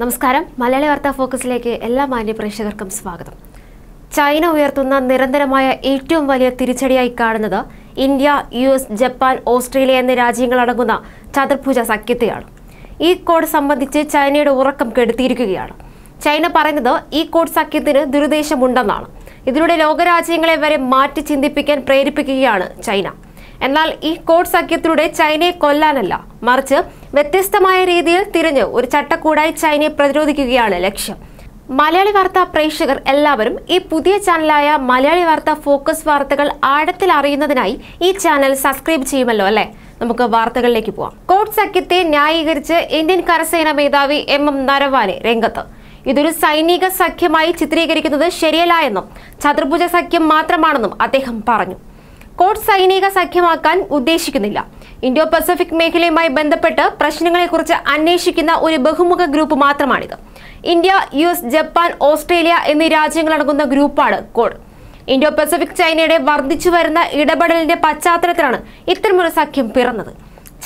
നമസ്കാരം. മലയാളി വാർത്താ ഫോക്കസിലേക്ക് എല്ലാ മാന്യ പ്രേക്ഷകർക്കും സ്വാഗതം. ചൈന ഉയർത്തുന്ന നിരന്തരമായ ഏറ്റവും വലിയ തിരിച്ചടിയായി കാണുന്നത് India U S Japan Australia എന്നീ രാജ്യങ്ങളടങ്ങുന്ന ചതുർഭുജ സഖ്യത്തെയാണ്. ഈ കോഡ് സംബന്ധിച്ച് ചൈനയുടെ ഉറക്കം കെടുത്തിയിരിക്കുകയാണ്. ചൈന പറയുന്നത് ഈ കോഡ് സഖ്യത്തിന് ദുരുദ്ദേശമുണ്ടെന്നാണ്. ഇതിലൂടെ ലോകരാജ്യങ്ങളെ വരെ മാറ്റി ചിന്തിപ്പിക്കാൻ പ്രേരിപ്പിക്കുകയാണ് ചൈന. എന്നാൽ ഈ കോഡ് സഖ്യത്തിലൂടെ ചൈനയെ കൊല്ലാനല്ല മറിച്ച് വ്യത്യസ്തമായ രീതിയിൽ തിരിഞ്ഞ് ഒരു ചട്ടക്കൂടായി ചൈനയെ പ്രതിരോധിക്കുകയാണ് ലക്ഷ്യം. മലയാളി വാർത്താ പ്രേക്ഷകർ എല്ലാവരും ഈ പുതിയ ചാനലായ മലയാളി വാർത്ത ഫോക്കസ് വാർത്തകൾ ആഴത്തിൽ അറിയുന്നതിനായി ഈ ചാനൽ സബ്സ്ക്രൈബ് ചെയ്യുമല്ലോ അല്ലേ? നമുക്ക് വാർത്തകളിലേക്ക് പോവാം. കോട്ട് സഖ്യത്തെ ന്യായീകരിച്ച് ഇന്ത്യൻ കരസേന മേധാവി എം എം നരവാനെ രംഗത്ത്. ഇതൊരു സൈനിക സഖ്യമായി ചിത്രീകരിക്കുന്നത് ശരിയല്ല എന്നും ചതുർഭുജ സഖ്യം മാത്രമാണെന്നും അദ്ദേഹം പറഞ്ഞു. കോഡ് സൈനിക സഖ്യമാക്കാൻ ഉദ്ദേശിക്കുന്നില്ല. ഇന്തോ പസഫിക് മേഖലയുമായി ബന്ധപ്പെട്ട് പ്രശ്നങ്ങളെക്കുറിച്ച് അന്വേഷിക്കുന്ന ഒരു ബഹുമുഖ group മാത്രമാണിത്. India U S Japan Australia എന്നീ രാജ്യങ്ങളടങ്ങുന്ന ഗ്രൂപ്പാണ് കോഡ്. ഇന്തോ പസഫിക് ചൈനയുടെ വർദ്ധിച്ചു വരുന്ന ഇടപെടലിന്റെ പശ്ചാത്തലത്തിലാണ് ഇത്തരമൊരു സഖ്യം പിറന്നത്.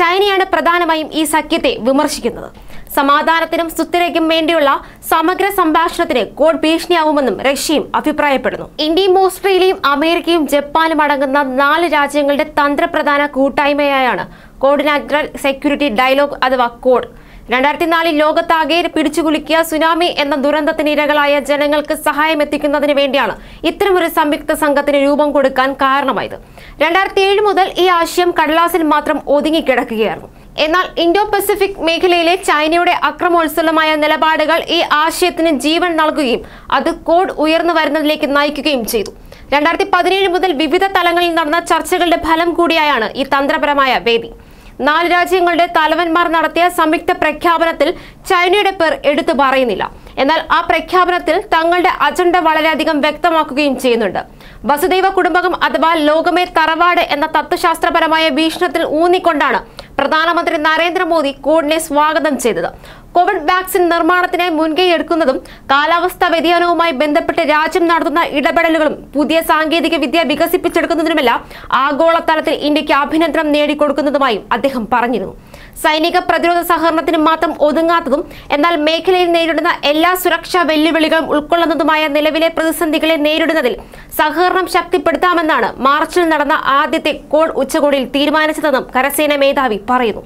ചൈനയാണ് പ്രധാനമായും ഈ സഖ്യത്തെ വിമർശിക്കുന്നത്. സമാധാനത്തിനും സുസ്ഥിരയ്ക്കും വേണ്ടിയുള്ള സമഗ്ര സംഭാഷണത്തിന് കോഡ് ഭീഷണിയാവുമെന്നും റഷ്യയും അഭിപ്രായപ്പെടുന്നു. ഇന്ത്യയും ഓസ്ട്രേലിയയും അമേരിക്കയും ജപ്പാനും അടങ്ങുന്ന നാല് രാജ്യങ്ങളുടെ തന്ത്രപ്രധാന കൂട്ടായ്മയായാണ് കോർഡിനേറ്റർ സെക്യൂരിറ്റി ഡയലോഗ് അഥവാ കോഡ്. രണ്ടായിരത്തി നാലിൽ ലോകത്താകെ പിടിച്ചുകുലുക്കിയ സുനാമി എന്ന ദുരന്തത്തിന് ഇരകളായ ജനങ്ങൾക്ക് സഹായം എത്തിക്കുന്നതിന് വേണ്ടിയാണ് ഇത്തരമൊരു സംയുക്ത സംഘത്തിന് രൂപം കൊടുക്കാൻ കാരണമായത്. രണ്ടായിരത്തി ഏഴ് മുതൽ ഈ ആശയം കടലാസിൽ മാത്രം ഒതുങ്ങിക്കിടക്കുകയായിരുന്നു. എന്നാൽ ഇൻഡോ പസഫിക് മേഖലയിലെ ചൈനയുടെ അക്രമോത്സലമായ നിലപാടുകൾ ഈ ആശയത്തിന് ജീവൻ നൽകുകയും അത് കോഡ് ഉയർന്നു വരുന്നതിലേക്ക് നയിക്കുകയും ചെയ്തു. രണ്ടായിരത്തി പതിനേഴ് മുതൽ വിവിധ തലങ്ങളിൽ നടന്ന ചർച്ചകളുടെ ഫലം കൂടിയായാണ് ഈ തന്ത്രപരമായ വേദി. നാല് രാജ്യങ്ങളുടെ തലവന്മാർ നടത്തിയ സംയുക്ത പ്രഖ്യാപനത്തിൽ ചൈനയുടെ പേർ എടുത്തു പറയുന്നില്ല. എന്നാൽ ആ പ്രഖ്യാപനത്തിൽ തങ്ങളുടെ അജണ്ട വളരെയധികം വ്യക്തമാക്കുകയും ചെയ്യുന്നുണ്ട്. വസുദൈവ കുടുംബകം അഥവാ ലോകമേ തറവാട് എന്ന തത്വശാസ്ത്രപരമായ വീക്ഷണത്തിൽ ഊന്നിക്കൊണ്ടാണ് പ്രധാനമന്ത്രി നരേന്ദ്രമോദി കോഡിനെ സ്വാഗതം ചെയ്തത്. കോവിഡ് വാക്സിൻ നിർമ്മാണത്തിനായി മുൻകൈ എടുക്കുന്നതും കാലാവസ്ഥാ വ്യതിയാനവുമായി ബന്ധപ്പെട്ട് രാജ്യം നടത്തുന്ന ഇടപെടലുകളും പുതിയ സാങ്കേതിക വിദ്യ വികസിപ്പിച്ചെടുക്കുന്നതിനുമെല്ലാം ആഗോളതലത്തിൽ ഇന്ത്യയ്ക്ക് അഭിനന്ദനം നേടിക്കൊടുക്കുന്നതുമായും അദ്ദേഹം പറഞ്ഞിരുന്നു. സൈനിക പ്രതിരോധ സഹകരണത്തിന് മാത്രം ഒതുങ്ങാത്തതും എന്നാൽ മേഖലയിൽ നേരിടുന്ന എല്ലാ സുരക്ഷാ വെല്ലുവിളികളും ഉൾക്കൊള്ളുന്നതുമായ നിലവിലെ പ്രതിസന്ധികളെ നേരിടുന്നതിൽ സഹകരണം ശക്തിപ്പെടുത്താമെന്നാണ് മാർച്ചിൽ നടന്ന ആദ്യത്തെ കോഡ് ഉച്ചകോടിയിൽ തീരുമാനിച്ചതെന്നും കരസേന മേധാവി പറയുന്നു.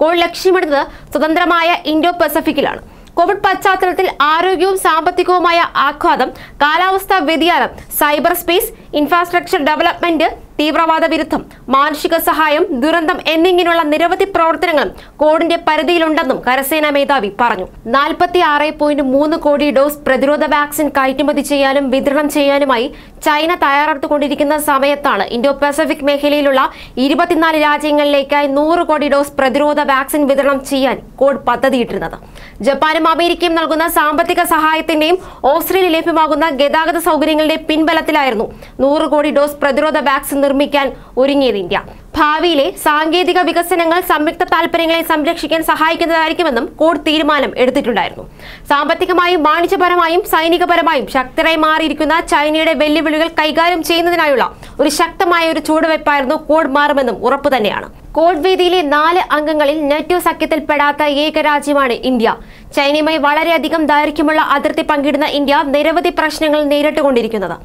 കോഡ് ലക്ഷ്യമിടുന്നത് സ്വതന്ത്രമായ ഇൻഡോ പസഫിക്കിലാണ്. കോവിഡ് പശ്ചാത്തലത്തിൽ ആരോഗ്യവും സാമ്പത്തികവുമായ ആഘാതം കാലാവസ്ഥാ വ്യതിയാനം സൈബർ സ്പേസ് ഇൻഫ്രാസ്ട്രക്ചർ ഡെവലപ്മെന്റ് തീവ്രവാദ വിരുദ്ധം മാനുഷിക സഹായം ദുരന്തം എന്നിങ്ങനെയുള്ള നിരവധി പ്രവർത്തനങ്ങളും കോഡിന്റെ പരിധിയിലുണ്ടെന്നും കരസേനാ മേധാവി പറഞ്ഞു. നാൽപ്പത്തി ആറ് പോയിന്റ് മൂന്ന് കോടി ഡോസ് പ്രതിരോധ വാക്സിൻ കയറ്റുമതി ചെയ്യാനും വിതരണം ചെയ്യാനുമായി ചൈന തയ്യാറെടുത്തുകൊണ്ടിരിക്കുന്ന സമയത്താണ് ഇന്തോ പസഫിക് മേഖലയിലുള്ള ഇരുപത്തിനാല് രാജ്യങ്ങളിലേക്കായി നൂറ് കോടി ഡോസ് പ്രതിരോധ വാക്സിൻ വിതരണം ചെയ്യാൻ കോഡ് പദ്ധതിയിട്ടിരുന്നത്. ജപ്പാനും അമേരിക്കയും നൽകുന്ന സാമ്പത്തിക സഹായത്തിന്റെയും ഓസ്ട്രേലിയ ലഭ്യമാകുന്ന ഗതാഗത സൗകര്യങ്ങളുടെ പിൻബലത്തിലായിരുന്നു നൂറ് കോടി ഡോസ് പ്രതിരോധ വാക്സിൻ നിർമ്മിക്കാൻ ഒരുങ്ങിയത് ഇന്ത്യ. ഭാവിയിലെ സാങ്കേതിക വികസനങ്ങൾ സംയുക്ത താൽപര്യങ്ങളെ സംരക്ഷിക്കാൻ സഹായിക്കുന്നതായിരിക്കുമെന്നും കോഡ് തീരുമാനം എടുത്തിട്ടുണ്ടായിരുന്നു. സാമ്പത്തികമായും വാണിജ്യപരമായും സൈനികപരമായും ശക്തരായി മാറിയിരിക്കുന്ന ചൈനയുടെ വെല്ലുവിളികൾ കൈകാര്യം ചെയ്യുന്നതിനായുള്ള ഒരു ശക്തമായ ഒരു ചുവടുവയ്പായിരുന്നു കോഡ് മാറുമെന്നും ഉറപ്പു തന്നെയാണ്. കോഡ് വേദിയിലെ നാല് അംഗങ്ങളിൽ നെറ്റോ സഖ്യത്തിൽപ്പെടാത്ത ഏക രാജ്യമാണ് ഇന്ത്യ. ചൈനയുമായി വളരെയധികം ദൈർഘ്യമുള്ള അതിർത്തി പങ്കിടുന്ന ഇന്ത്യ നിരവധി പ്രശ്നങ്ങൾ നേരിട്ടുകൊണ്ടിരിക്കുന്നത്.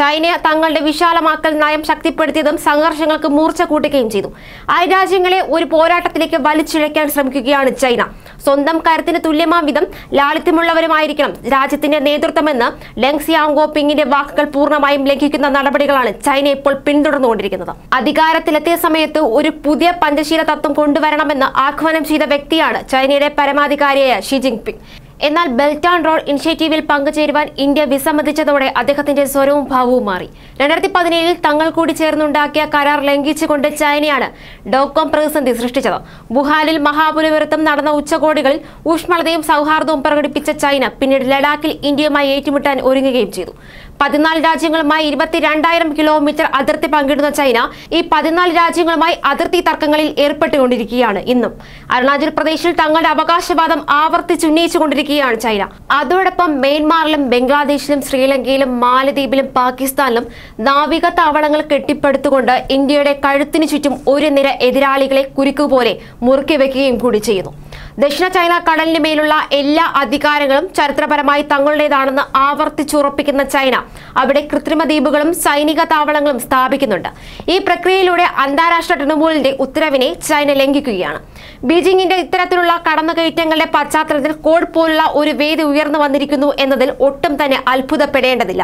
ചൈന തങ്ങളുടെ വിശാലമാക്കൽ നയം ശക്തിപ്പെടുത്തിയതും സംഘർഷങ്ങൾക്ക് മൂർച്ച കൂട്ടുകയും ചെയ്തു. അയരാജ്യങ്ങളെ ഒരു പോരാട്ടത്തിലേക്ക് വലിച്ചിഴയ്ക്കാൻ ശ്രമിക്കുകയാണ് ചൈന. സ്വന്തം കരുത്തിന് തുല്യമാം വിധം ലാളിത്യമുള്ളവരുമായിരിക്കണം രാജ്യത്തിന്റെ നേതൃത്വമെന്ന് ലെങ് സിയാങ്കോ പിങ്ങിന്റെ വാക്കുകൾ പൂർണമായും ലംഘിക്കുന്ന നടപടികളാണ് ചൈന ഇപ്പോൾ പിന്തുടർന്നുകൊണ്ടിരിക്കുന്നത്. അധികാരത്തിലെത്തിയ സമയത്ത് ഒരു പുതിയ പഞ്ചശീല തത്വം കൊണ്ടുവരണമെന്ന് ആഹ്വാനം ചെയ്ത വ്യക്തിയാണ് ചൈനയുടെ പരമാധികാരിയായ ഷി ജിൻപിങ് എന്നാൽ ബെൽറ്റ് ആൻഡ് റോഡ് ഇനിഷ്യേറ്റീവിൽ പങ്കുചേരുവാൻ ഇന്ത്യ വിസമ്മതിച്ചതോടെ അദ്ദേഹത്തിന്റെ സ്വരവും ഭാവവും മാറി. രണ്ടായിരത്തി പതിനേഴിൽ തങ്ങൾ കൂടി ചേർന്നുണ്ടാക്കിയ കരാർ ലംഘിച്ചുകൊണ്ട് ചൈനയാണ് ഡോക്കോം പ്രതിസന്ധി സൃഷ്ടിച്ചത്. വുഹാനിൽ മഹാബലിപുരത്തും നടന്ന ഉച്ചകോടികളിൽ ഊഷ്മളതയും സൗഹാർദ്ദവും പ്രകടിപ്പിച്ച ചൈന പിന്നീട് ലഡാക്കിൽ ഇന്ത്യയുമായി ഏറ്റുമുട്ടാൻ ഒരുങ്ങുകയും ചെയ്തു. പതിനാല് രാജ്യങ്ങളുമായി ഇരുപത്തിരണ്ടായിരം കിലോമീറ്റർ അതിർത്തി പങ്കിടുന്ന ചൈന ഈ പതിനാല് രാജ്യങ്ങളുമായി അതിർത്തി തർക്കങ്ങളിൽ ഏർപ്പെട്ടുകൊണ്ടിരിക്കുകയാണ് ഇന്നും. അരുണാചൽ പ്രദേശിൽ തങ്ങളുടെ അവകാശവാദം ആവർത്തിച്ചുന്നയിച്ചുകൊണ്ടിരിക്കുകയാണ് ചൈന. അതോടൊപ്പം മ്യാൻമാറിലും ബംഗ്ലാദേശിലും ശ്രീലങ്കയിലും മാലദ്വീപിലും പാകിസ്ഥാനിലും നാവിക താവളങ്ങൾ കെട്ടിപ്പടുത്തുകൊണ്ട് ഇന്ത്യയുടെ കഴുത്തിനു ചുറ്റും ഒരു നിര എതിരാളികളെ കുരുക്കുപോലെ മുറുക്കി വെക്കുകയും കൂടി ചെയ്യുന്നു. ദക്ഷിണ ചൈന കടലിന് മേലുള്ള എല്ലാ അധികാരങ്ങളും ചരിത്രപരമായി തങ്ങളുടേതാണെന്ന് ആവർത്തിച്ചുറപ്പിക്കുന്ന ചൈന അവിടെ കൃത്രിമ ദ്വീപുകളും സൈനിക താവളങ്ങളും സ്ഥാപിക്കുന്നുണ്ട്. ഈ പ്രക്രിയയിലൂടെ അന്താരാഷ്ട്ര ട്രിബ്യൂണലിന്റെ ഉത്തരവിനെ ചൈന ലംഘിക്കുകയാണ്. ബീജിംഗിന്റെ ഇത്തരത്തിലുള്ള കടന്നുകയറ്റങ്ങളുടെ പശ്ചാത്തലത്തിൽ കോഡ് പോലുള്ള ഒരു വേദി ഉയർന്നു വന്നിരിക്കുന്നു എന്നതിൽ ഒട്ടും തന്നെ അത്ഭുതപ്പെടേണ്ടതില്ല.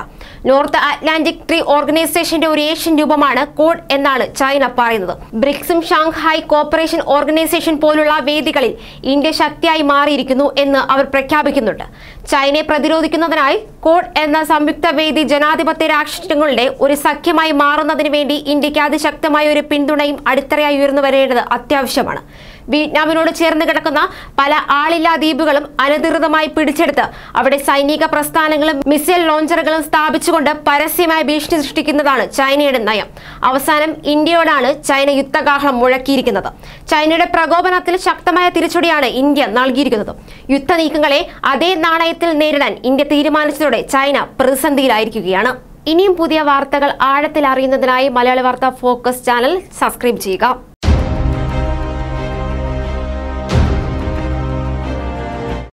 നോർത്ത് അറ്റ്ലാന്റിക് ട്രീ ഓർഗനൈസേഷന്റെ ഒരു ഏഷ്യൻ രൂപമാണ് കോഡ് എന്നാണ് ചൈന പറയുന്നത്. ബ്രിക്സും ഷാങ്ഹായ് കോപ്പറേഷൻ ഓർഗനൈസേഷൻ പോലുള്ള വേദികളിൽ ഇന്ത്യ ശക്തിയായി മാറിയിരിക്കുന്നു എന്ന് അവർ പ്രഖ്യാപിക്കുന്നുണ്ട്. ചൈനയെ പ്രതിരോധിക്കുന്നതിനായി കോഡ് എന്ന സംയുക്ത വേദി ജനാധിപത്യ രാഷ്ട്രങ്ങളുടെ ഒരു സഖ്യമായി മാറുന്നതിന് വേണ്ടി ഇന്ത്യയ്ക്ക് അതിശക്തമായ ഒരു പിന്തുണയും അടിത്തറയായി ഉയർന്നു വരേണ്ടത് അത്യാവശ്യമാണ്. വിയറ്റ്നാമിനോട് ചേർന്ന് കിടക്കുന്ന പല ആളില്ലാ ദ്വീപുകളും അനധികൃതമായി പിടിച്ചെടുത്ത് അവിടെ സൈനിക പ്രസ്ഥാനങ്ങളും മിസൈൽ ലോഞ്ചറുകളും സ്ഥാപിച്ചുകൊണ്ട് പരസ്യമായ ഭീഷണി സൃഷ്ടിക്കുന്നതാണ് ചൈനയുടെ നയം. അവസാനം ഇന്ത്യയോടാണ് ചൈന യുദ്ധകാഹളം മുഴക്കിയിരിക്കുന്നത്. ചൈനയുടെ പ്രകോപനത്തിൽ ശക്തമായ തിരിച്ചടിയാണ് ഇന്ത്യ നൽകിയിരിക്കുന്നത്. യുദ്ധ നീക്കങ്ങളെ അതേ നാണയത്തിൽ നേരിടാൻ ഇന്ത്യ തീരുമാനിച്ചതോടെ ചൈന പ്രതിസന്ധിയിലായിരിക്കുകയാണ്. ഇനിയും പുതിയ വാർത്തകൾ ആഴത്തിൽ അറിയുന്നതിനായി മലയാള വാർത്ത ഫോക്കസ് ചാനൽ സബ്സ്ക്രൈബ് ചെയ്യുക.